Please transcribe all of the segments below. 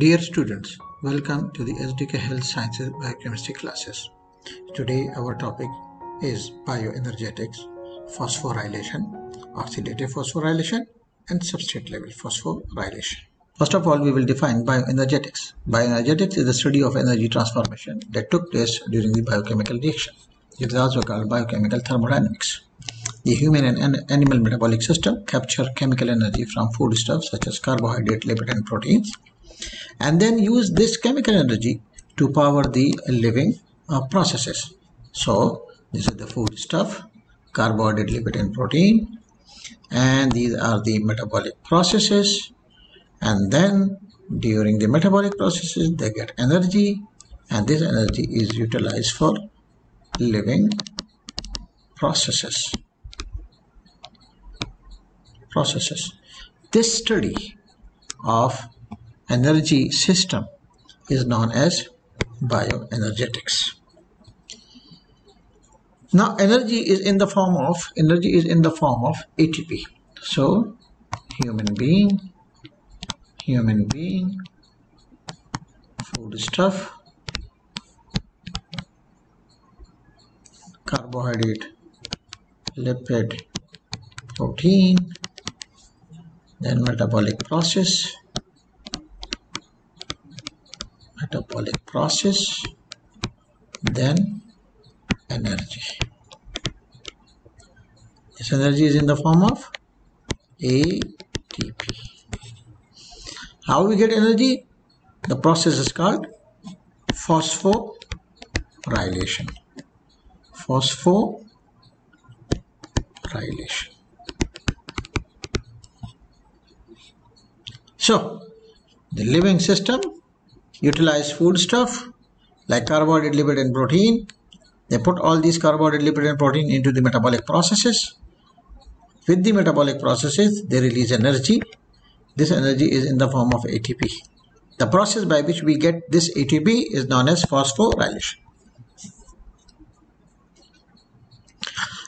Dear students, welcome to the SDK Health Sciences Biochemistry classes. Today our topic is bioenergetics, phosphorylation, oxidative phosphorylation and substrate level phosphorylation. First of all, we will define bioenergetics. Bioenergetics is the study of energy transformation that took place during the biochemical reaction. It is also called biochemical thermodynamics. The human and animal metabolic system capture chemical energy from foodstuffs such as carbohydrate, lipid and proteins and then use this chemical energy to power the living uh, processes. So this is the food stuff, carbohydrate, lipid and protein and these are the metabolic processes. And then during the metabolic processes they get energy and this energy is utilized for living processes. Processes. This study of energy system is known as bioenergetics. Now energy is in the form of energy is in the form of ATP so human being human being food stuff carbohydrate lipid protein then metabolic process metabolic process then energy. This energy is in the form of ATP how we get energy? The process is called phosphorylation. Phosphorylation. So the living system utilize food stuff like carbohydrate, lipid and protein. They put all these carbohydrate, lipid and protein into the metabolic processes. With the metabolic processes, they release energy. This energy is in the form of ATP. The process by which we get this ATP is known as phosphorylation.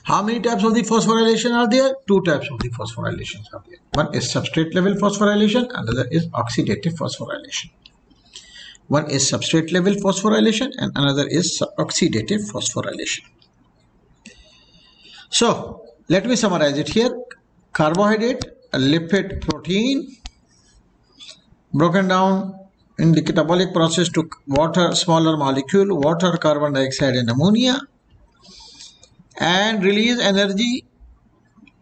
How many types of the phosphorylation are there? Two types of the phosphorylations are there. One is substrate level phosphorylation, another is oxidative phosphorylation. One is substrate level phosphorylation and another is oxidative phosphorylation. So let me summarize it here. Carbohydrate, lipid protein broken down in the catabolic process to water, smaller molecule, water, carbon dioxide and ammonia and release energy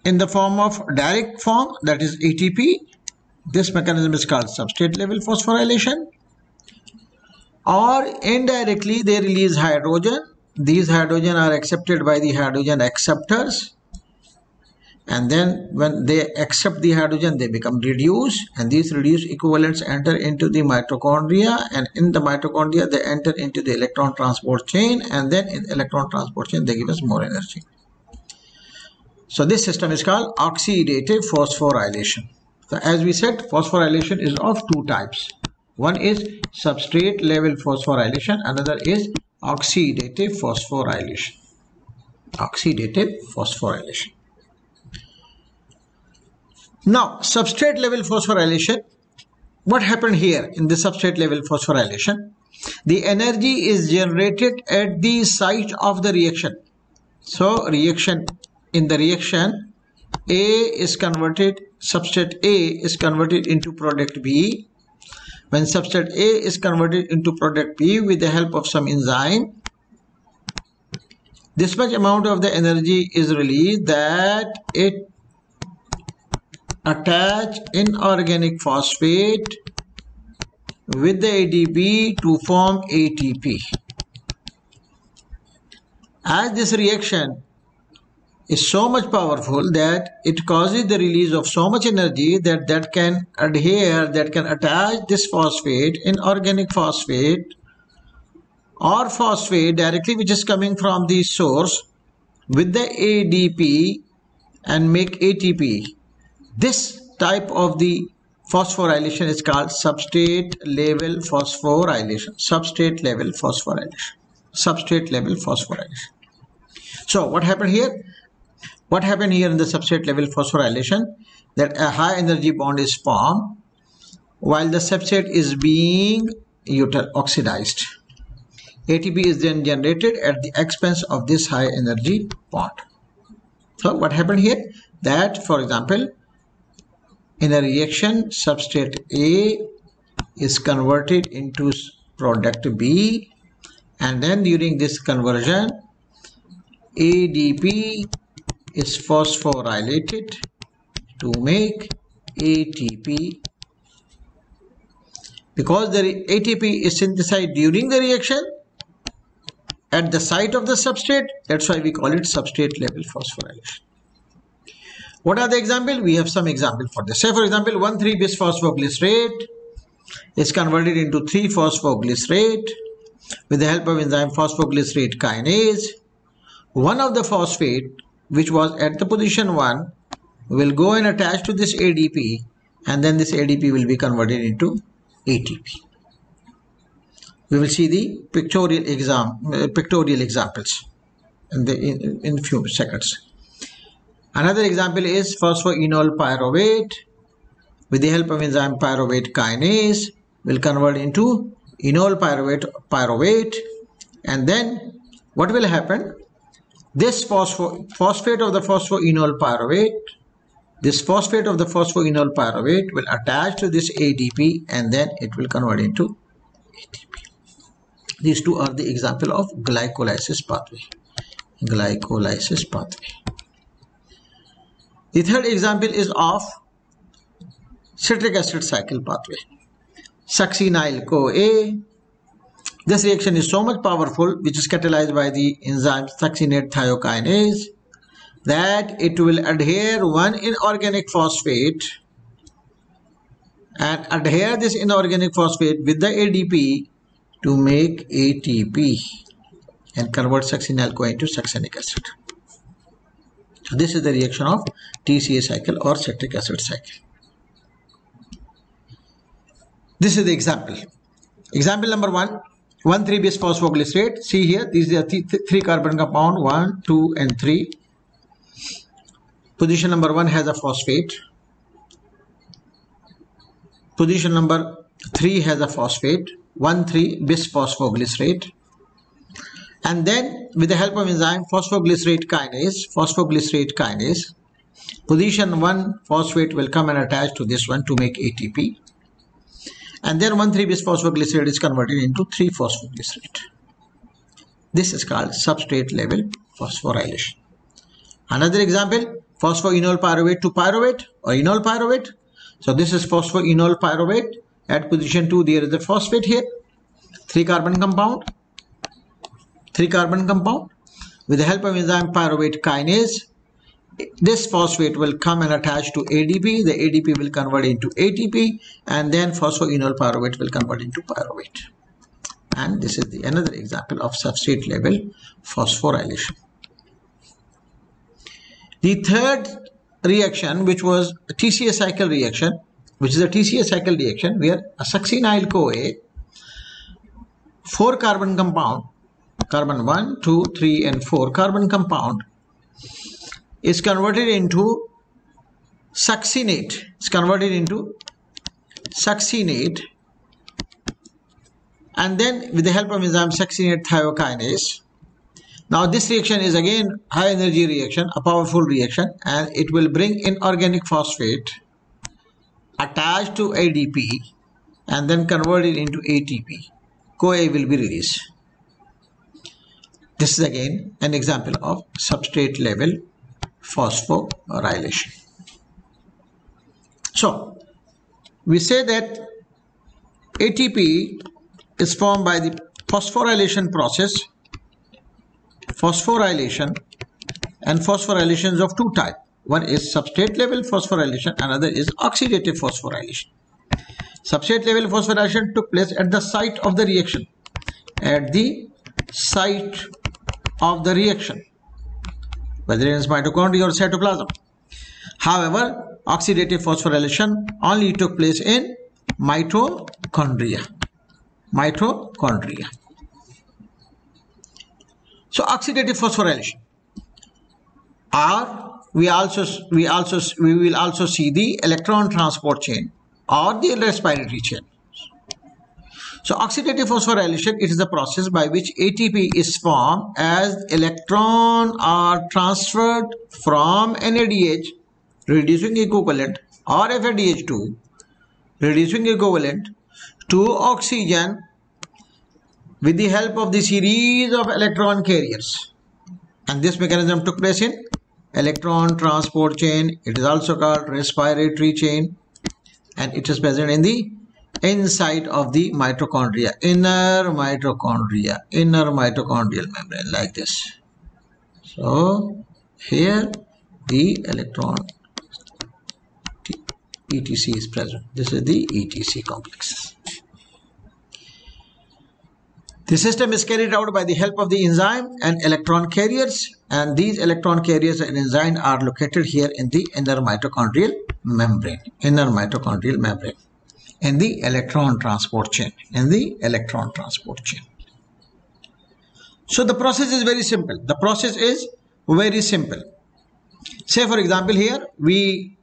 in the form of direct form that is ATP. This mechanism is called substrate level phosphorylation or indirectly they release hydrogen. These hydrogen are accepted by the hydrogen acceptors. And then when they accept the hydrogen they become reduced. And these reduced equivalents enter into the mitochondria. And in the mitochondria they enter into the electron transport chain. And then in electron transport chain they give us more energy. So this system is called oxidative phosphorylation. So as we said phosphorylation is of two types one is substrate level phosphorylation, another is oxidative phosphorylation. Oxidative phosphorylation. Now, substrate level phosphorylation, what happened here in the substrate level phosphorylation? The energy is generated at the site of the reaction. So, reaction in the reaction, A is converted, substrate A is converted into product B when substrate A is converted into product B with the help of some enzyme, this much amount of the energy is released that it attach inorganic phosphate with the ADP to form ATP. As this reaction is so much powerful that it causes the release of so much energy that that can adhere, that can attach this phosphate, in organic phosphate or phosphate directly which is coming from the source with the ADP and make ATP. This type of the phosphorylation is called substrate level phosphorylation. Substrate level phosphorylation. Substrate level phosphorylation. So what happened here? What happened here in the substrate level phosphorylation? That a high energy bond is formed while the substrate is being oxidized. ATP is then generated at the expense of this high energy bond. So what happened here? That for example, in a reaction, substrate A is converted into product B and then during this conversion, ADP is phosphorylated to make ATP because the ATP is synthesized during the reaction at the site of the substrate that's why we call it substrate level phosphorylation. What are the example? We have some example for this. Say for example 1,3 bis phosphoglycerate is converted into 3 phosphoglycerate with the help of enzyme phosphoglycerate kinase. One of the phosphate which was at the position 1 will go and attach to this ADP and then this ADP will be converted into ATP. We will see the pictorial exam, uh, pictorial examples in the in, in few seconds. Another example is phosphoenol pyruvate with the help of enzyme pyruvate kinase will convert into enol pyruvate pyruvate and then what will happen this phosphate of the phosphoenol pyruvate this phosphate of the phosphoenol pyruvate will attach to this ADP and then it will convert into ATP. These two are the example of glycolysis pathway. Glycolysis pathway. The third example is of citric acid cycle pathway. Succinyl CoA. This reaction is so much powerful which is catalyzed by the enzyme succinate thiokinase that it will adhere one inorganic phosphate and adhere this inorganic phosphate with the ADP to make ATP and convert succinyl-CoA into succinic acid. So this is the reaction of TCA cycle or citric acid cycle. This is the example. Example number one, 1,3 bis phosphoglycerate. See here, these are th three carbon compound, 1, 2 and 3 Position number 1 has a phosphate. Position number 3 has a phosphate. 1,3 bisphosphoglycerate. And then with the help of enzyme phosphoglycerate kinase, phosphoglycerate kinase, position 1 phosphate will come and attach to this one to make ATP. And then 1,3 bisphosphoglycerate is converted into 3 phosphoglycerate. This is called substrate level phosphorylation. Another example, phosphoenol pyruvate to pyruvate or enol pyruvate. So this is phosphoenol pyruvate. At position 2 there is a phosphate here. 3 carbon compound. 3 carbon compound. With the help of enzyme pyruvate kinase, this phosphate will come and attach to ADP. The ADP will convert into ATP and then phosphoenol pyruvate will convert into pyruvate. And this is the another example of substrate level phosphorylation. The third reaction, which was a TCA cycle reaction, which is a TCA cycle reaction where a succinyl CoA, four carbon compound, carbon 1, 2, 3 and 4 carbon compound is converted into succinate. It's converted into succinate and then with the help of enzyme succinate thiokinase now this reaction is again high energy reaction, a powerful reaction and it will bring inorganic phosphate attached to ADP and then convert it into ATP. CoA will be released. This is again an example of substrate level phosphorylation. So we say that ATP is formed by the phosphorylation process phosphorylation and phosphorylations of two types. One is substrate level phosphorylation, another is oxidative phosphorylation. Substrate level phosphorylation took place at the site of the reaction. At the site of the reaction, whether it is mitochondria or cytoplasm. However, oxidative phosphorylation only took place in mitochondria. Mitochondria. So oxidative phosphorylation. Or we also we also we will also see the electron transport chain or the respiratory chain. So oxidative phosphorylation it is a process by which ATP is formed as electron are transferred from NADH reducing equivalent or FADH2 reducing equivalent to oxygen with the help of the series of electron carriers. And this mechanism took place in electron transport chain. It is also called respiratory chain. And it is present in the inside of the mitochondria inner mitochondria inner mitochondrial membrane like this. So here the electron etc is present. This is the etc complex. The system is carried out by the help of the enzyme and electron carriers and these electron carriers and enzyme are located here in the inner mitochondrial membrane inner mitochondrial membrane in the electron transport chain in the electron transport chain. So the process is very simple. The process is very simple. Say for example here we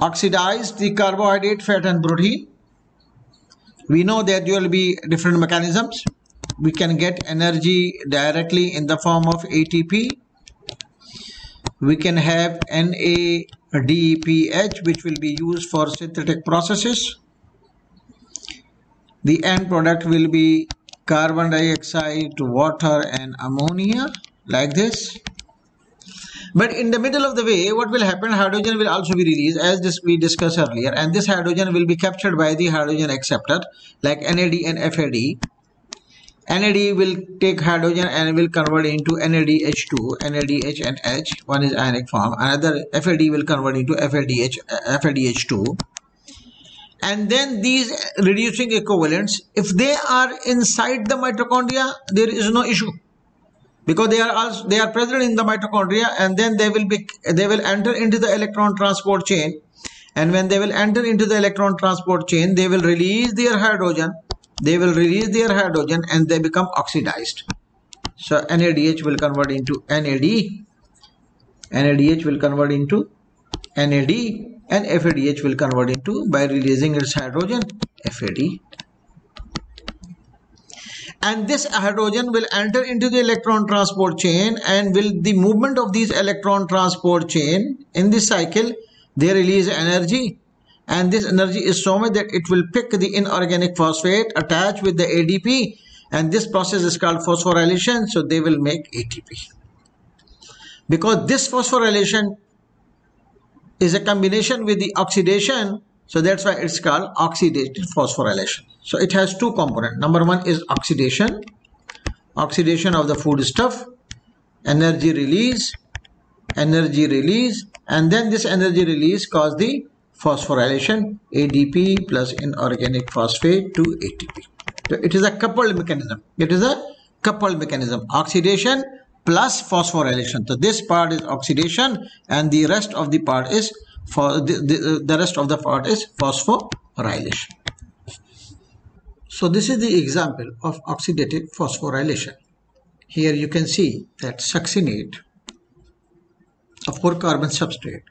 oxidize the carbohydrate fat and protein. We know that there will be different mechanisms. We can get energy directly in the form of ATP we can have NADPH which will be used for synthetic processes the end product will be carbon dioxide water and ammonia like this but in the middle of the way, what will happen? Hydrogen will also be released as this we discussed earlier. And this hydrogen will be captured by the hydrogen acceptor like NAD and FAD. NAD will take hydrogen and will convert into NADH2, NADH and H. One is ionic form. Another FAD will convert into FADH, uh, FADH2. And then these reducing equivalents, if they are inside the mitochondria, there is no issue because they are also they are present in the mitochondria and then they will be they will enter into the electron transport chain and when they will enter into the electron transport chain they will release their hydrogen they will release their hydrogen and they become oxidized. So NADH will convert into NAD NADH will convert into NAD and FADH will convert into by releasing its hydrogen FAD and this hydrogen will enter into the electron transport chain and will the movement of these electron transport chain in this cycle they release energy and this energy is so much that it will pick the inorganic phosphate attach with the ADP and this process is called phosphorylation. So they will make ATP because this phosphorylation is a combination with the oxidation. So that's why it's called oxidative phosphorylation. So it has two components. Number one is oxidation, oxidation of the food stuff, energy release, energy release, and then this energy release cause the phosphorylation ADP plus inorganic phosphate to ATP. So it is a coupled mechanism. It is a coupled mechanism. Oxidation plus phosphorylation. So this part is oxidation and the rest of the part is for the, the, the rest of the part is phosphorylation. So this is the example of oxidative phosphorylation. Here you can see that succinate, a four carbon substrate,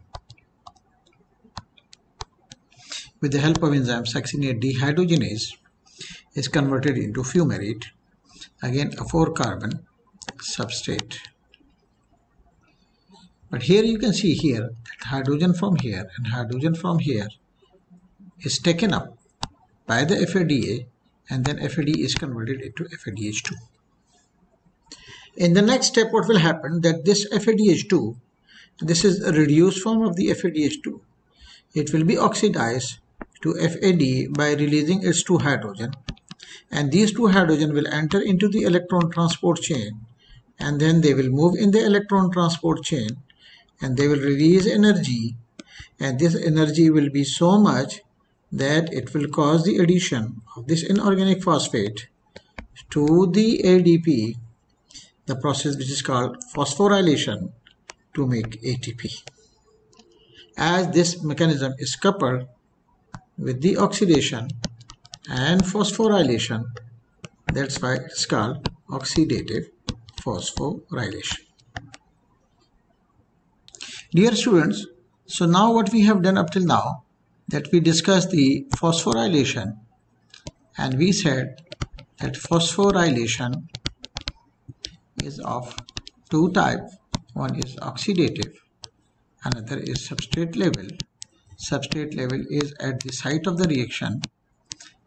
with the help of enzyme succinate dehydrogenase is converted into fumarate, again a four carbon substrate. But here you can see here that hydrogen from here and hydrogen from here is taken up by the FADA and then FAD is converted into FADH2. In the next step what will happen that this FADH2 this is a reduced form of the FADH2 it will be oxidized to FAD by releasing its two hydrogen. And these two hydrogen will enter into the electron transport chain. And then they will move in the electron transport chain. And they will release energy. And this energy will be so much that it will cause the addition of this inorganic phosphate to the ADP, the process which is called phosphorylation to make ATP. As this mechanism is coupled with the oxidation and phosphorylation, that's why it's called oxidative phosphorylation. Dear students, so now what we have done up till now that we discussed the phosphorylation and we said that phosphorylation is of two types one is oxidative another is substrate level substrate level is at the site of the reaction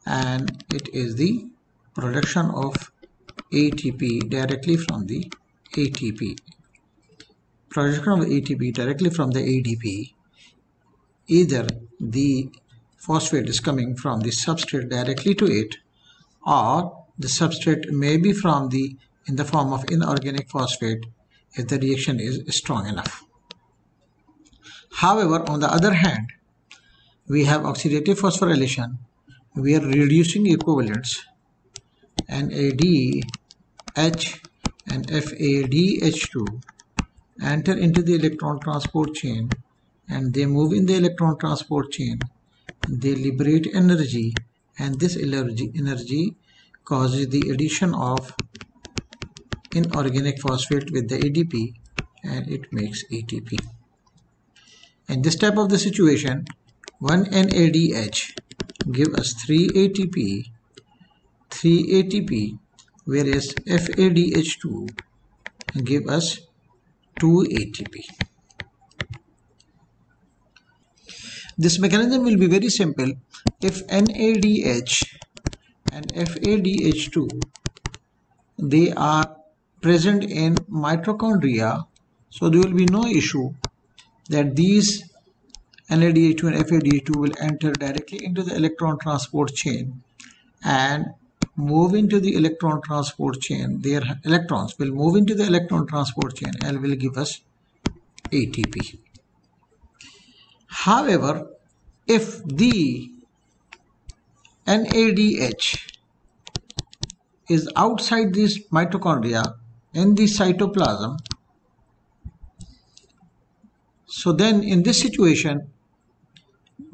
and it is the production of ATP directly from the ATP production of ATP directly from the ADP either the phosphate is coming from the substrate directly to it or the substrate may be from the in the form of inorganic phosphate if the reaction is strong enough. However, on the other hand, we have oxidative phosphorylation. We are reducing equivalents and NADH and FADH2 enter into the electron transport chain and they move in the electron transport chain. They liberate energy and this energy, energy causes the addition of inorganic phosphate with the ADP and it makes ATP. In this type of the situation, 1 NADH give us 3 ATP, 3 ATP, whereas FADH2 give us 2 ATP. This mechanism will be very simple if NADH and FADH2 they are present in mitochondria so there will be no issue that these NADH2 and FADH2 will enter directly into the electron transport chain. And move into the electron transport chain their electrons will move into the electron transport chain and will give us ATP however if the NADH is outside this mitochondria in the cytoplasm so then in this situation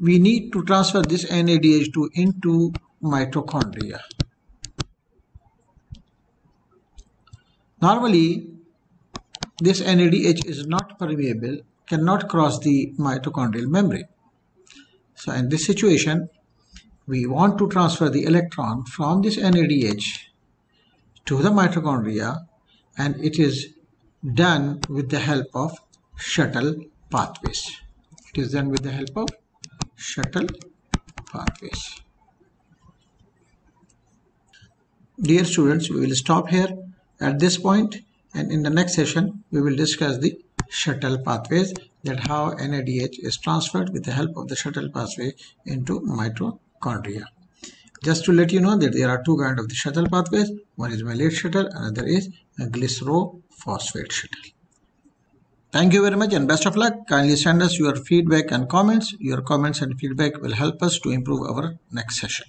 we need to transfer this NADH2 into mitochondria Normally, this NADH is not permeable, cannot cross the mitochondrial membrane. So in this situation, we want to transfer the electron from this NADH to the mitochondria and it is done with the help of shuttle pathways. It is done with the help of shuttle pathways. Dear students, we will stop here at this point and in the next session we will discuss the shuttle pathways that how NADH is transferred with the help of the shuttle pathway into mitochondria. Just to let you know that there are two kinds of the shuttle pathways. One is malate shuttle, another is glycerophosphate shuttle. Thank you very much and best of luck. Kindly send us your feedback and comments. Your comments and feedback will help us to improve our next session.